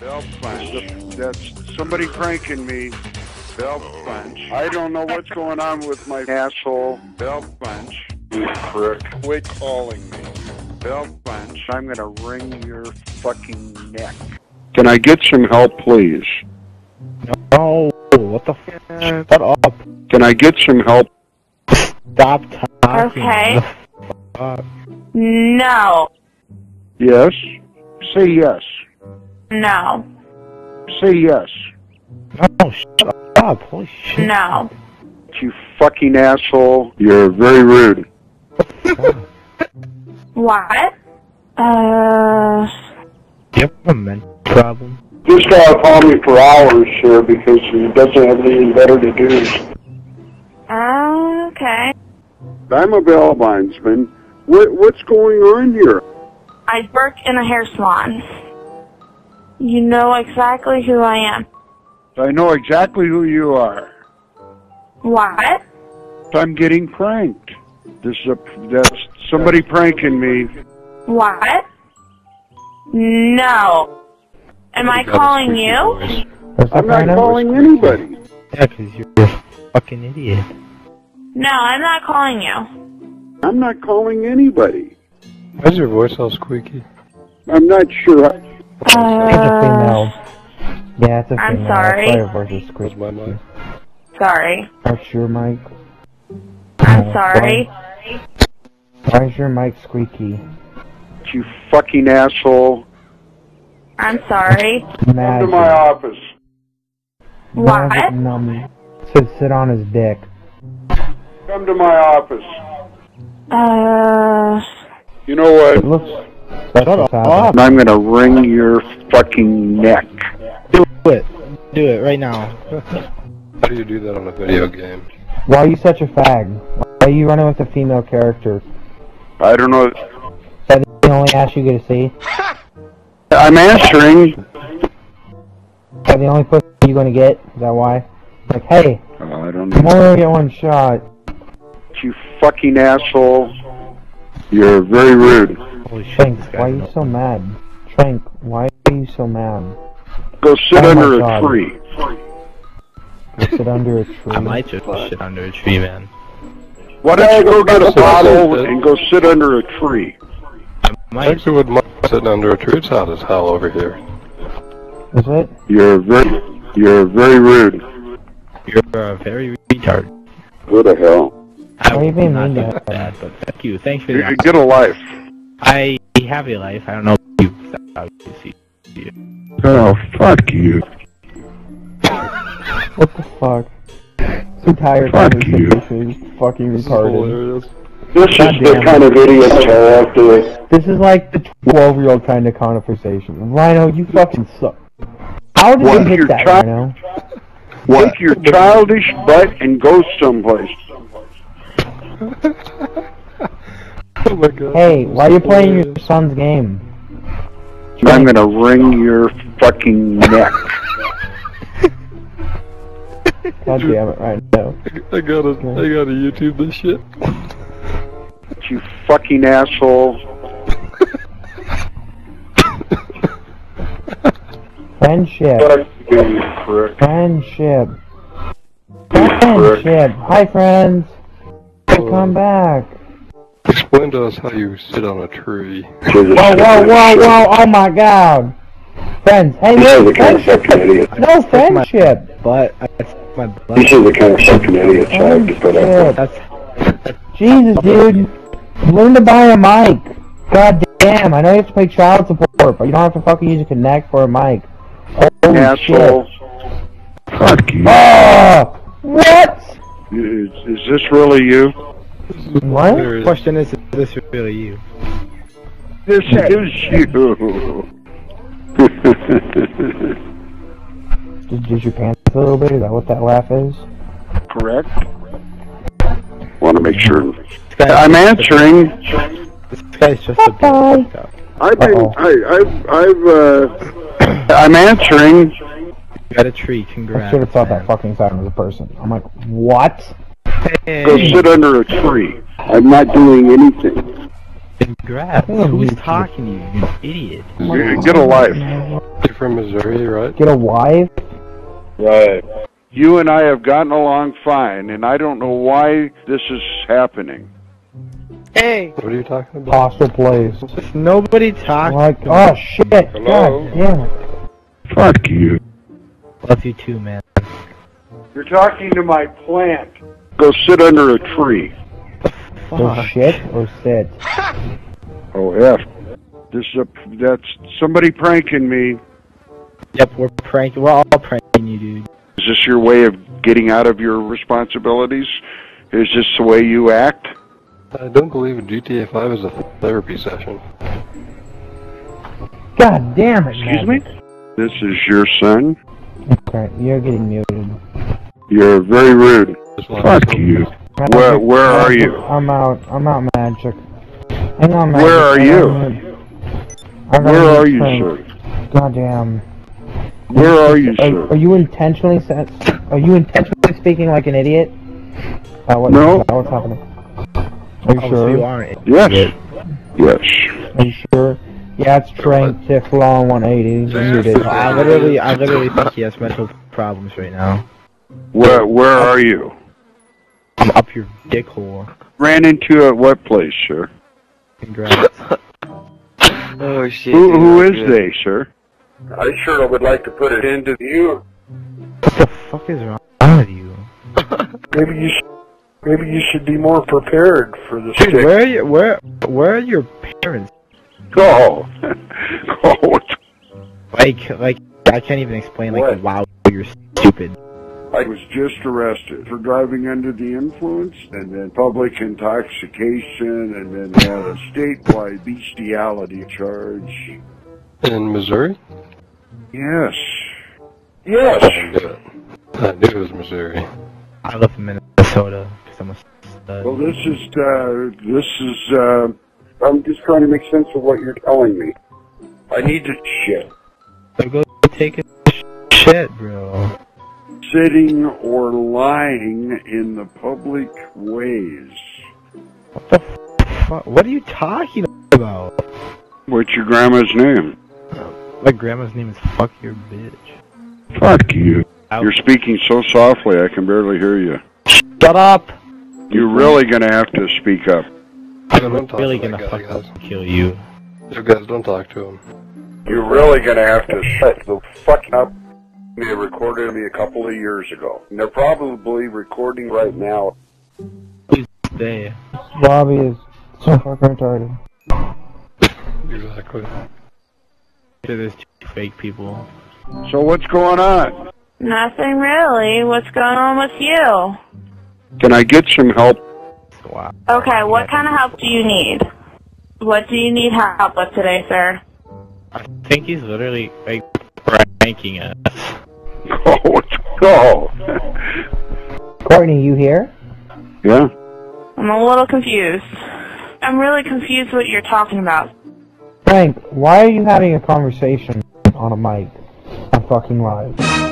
Belt punch. That's somebody pranking me. Belt punch. I don't know what's going on with my asshole. Belt punch. You prick. Quit calling me. Belt punch. I'm gonna wring your fucking neck. Can I get some help, please? No, what the f? Shut up. Can I get some help? Stop talking. Okay. No. Yes. Say yes. No. Say yes. Oh, shut up. Holy shit. No. You fucking asshole. You're very rude. What? Uh. Do you have a mental problem? This guy will call me for hours here because he doesn't have anything better to do. Okay. I'm a bail bondsman. What, what's going on here? I work in a hair salon. You know exactly who I am. I know exactly who you are. What? I'm getting pranked. This is a that's somebody pranking me. What? No. Am I calling you? I'm not calling anybody. Yeah, because you're a fucking idiot. No, I'm not calling you. I'm not calling anybody. Why is your voice all squeaky? I'm not sure. It's a Uh, female. Yeah, it's a female. I'm That's sorry. why her voice is Where's squeaky. my mic? sorry. That's your mic. I'm sorry. Why is your mic squeaky? You fucking asshole. I'm sorry. Come to my office. What? Numb. Said sit on his dick. Come to my office. Uh. You know It what? Looks. Shut up. up. I'm gonna wring your fucking neck. Do it. Do it right now. How do you do that on a video game? Why are you such a fag? Why are you running with a female character? I don't know. Is that the only ass you get to see? I'm answering. Is that the only pussy you're gonna get? Is that why? Like, hey, Oh, I don't I'm know. only gonna get one shot. You fucking asshole. You're very rude. Holy shit, why are you so mad? Trank, why are you so mad? Go sit Oh under a God. tree. Go sit under a tree. I might just shit under a tree, man. Why don't you go get a bottle and go sit under a tree? I might. Actually, would mind sitting under a tree. It's hot as hell over here. Is it? You're very, you're very rude. You're a very retard. Who the hell? I Why are you would being not mean to do that, but thank you. Thanks for You- that. Get a life. I have a life. I don't know if you obviously see it. Oh, fuck you. What the fuck? This tired Fuck conversation is fucking This retarded. hilarious. This God is the kind of idiots I have to. This is like the 12 year old kind of conversation. Rhino, you fucking suck. How did What, you hit you're that, try- Rhino? Take your childish butt and go someplace. Oh my god. Hey, this why are you playing your son's game? I'm gonna wring your fucking neck. God damn it, Rhino. I gotta, I gotta YouTube this shit. You fucking asshole. Friendship. Fuck you, you prick. Friendship. Friendship. Hi, friends. Come back. Explain to us how you sit on a tree. Whoa, whoa, whoa, whoa. Oh my god. Friends. Hey, These are no, the kind of friendship. fucking idiots. No friendship. But that's my butt. These are the kind of fucking idiots I have to put up with. Friendship. Jesus, dude. Learn to buy a mic. God damn. I know you have to pay child support, but you don't have to fucking use a Kinect for a mic. Holy Asshole. shit. Fuck you. Oh! What? Is, is this really you? What? Hilarious. question is, is this really you? This is you. Did, did you pants a little bit? Is that what that laugh is? Correct? Want to make sure. This I'm answering. This guy's just a bit Bye. fucked up. I've been. I, I've. I've. Uh, I'm answering. You got a tree. Congrats. I should have thought that fucking sound was a person. I'm like, what? Go sit under a tree. I'm not doing anything. Congrats. Who's talking to you, you idiot? Yeah, Get a life. You're from Missouri, right? Get a wife? Right. You and I have gotten along fine, and I don't know why this is happening. Hey, What are you talking about? Hostile place. nobody talk. Like, oh shit. Hello? God damn it. Fuck you. Love you too, man. You're talking to my plant. Go sit under a tree. Or shit or sit. Oh, F. This is a, that's somebody pranking me. Yep, we're pranking. We're all pranking you, dude. Is this your way of getting out of your responsibilities? Is this the way you act? I don't believe GTA 5 is a therapy session. God damn it, Excuse man. me? This is your son? Okay, you're getting muted. You're very rude. Just wanted Fuck you. Magic, Where- where are you? I'm out. I'm out, Magic. Hang on, Magic. Where are you? I gotta Where mute are you, sir? Goddamn. Where are you, Are, sir? are you intentionally sa- Are you intentionally speaking like an idiot? Uh, what, No. is that what's happening? Are you Oh, sure? so you are Yes. Yes. Are you sure? Yeah, it's Trank TeFlon 180. Muted. I literally, I literally think he has mental problems right now. Where Where are you? I'm up your dick hole. Ran into at what place, sir? Congrats. Oh shit. Who dude, Who good. they, sir? I sure would like to put it into you. what the fuck is wrong with you? Maybe you, should, maybe you should be more prepared for the Dude, stick. where are you? Where, where are your parents? Go. Go. Oh. Like, like, I can't even explain. Like, What? wow, you're stupid. I was just arrested for driving under the influence, and then public intoxication, and then had a statewide bestiality charge. In Missouri? Yes. Yes. I knew it. I knew it was Missouri. I live in Minnesota I'm a stud. Well, this is uh, this is. Uh, I'm just trying to make sense of what you're telling me. I need to shit. So go take a sh- shit, bro. Sitting or lying in the public ways. What the fuck? What are you talking about? What's your grandma's name? My grandma's name is Fuck Your Bitch. Fuck you. Ow. You're speaking so softly I can barely hear you. Shut up! You're really gonna have to speak up. I'm Don't talk really to that gonna guy, fucking guys. kill you. You guys don't talk to him. You're really gonna have to shut the fuck up. They recorded me a couple of years ago. And they're probably recording right now. They. Bobby is so fucking retarded. Exactly. There's two fake people. So what's going on? Nothing really. What's going on with you? Can I get some help? Wow. Okay, what kind of help do you need? What do you need help with today, sir? I think he's literally like pranking us. Go, let's go. Courtney, you here? yeah? I'm a little confused. I'm really confused what you're talking about. Frank, why are you having a conversation on a mic? I'm fucking live.